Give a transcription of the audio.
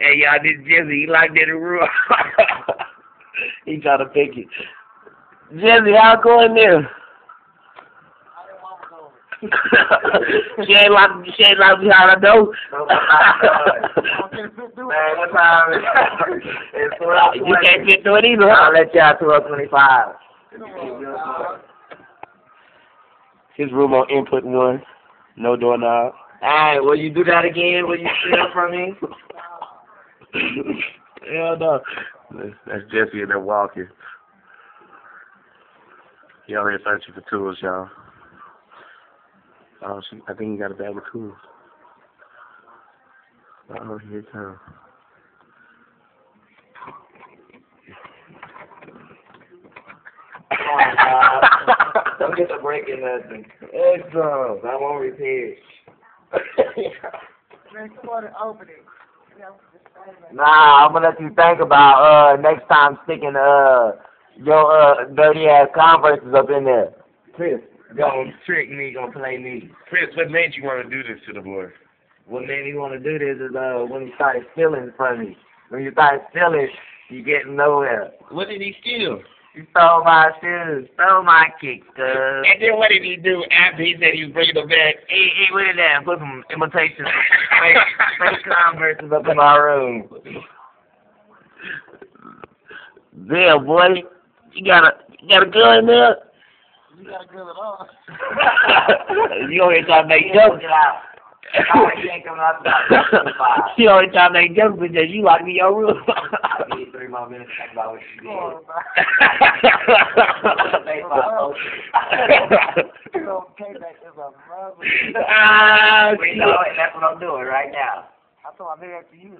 Hey, y'all, this Jessie, he locked in the room. he trying to pick it. Jessie, how going there? she ain't locked, she ain't locked behind the door. Man, what time is it? It's twelve you can't get through it either, I'll let y'all twelve twenty-five. His room on input one. No doorknob. All right, will you do that again? Will you steal from me? Hell no. That's Jessie in there walking. He out here searching for tools, y'all. Oh, she, I think he got a bag of tools. Oh, here it comes. Don't get to breaking nothing. It's um, I won't repeat. Nah, I'm gonna let you think about uh next time sticking uh your uh dirty ass converses up in there. Chris, gonna trick me, gonna play me. Chris, what made you want to do this to the boy? What made me want to do this is uh when he started stealing from me. When you start stealing, you get nowhere. What did he steal? You stole my shoes, stole my kicks, cuz. And then what did he do after he said he was bringing them back? He, he went in there and put some imitation fake, fake converses up in my room. There, boy. You got a you got a gun there? You got a good at all. you always trying to make jokes. Get out. You ain't coming out about you always trying to make jokes because you locked me in your room. I need three more minutes to think about what you did. man. You know, payback is a mother. ah, We know it. That's what I'm doing right now. I told my nigga after you.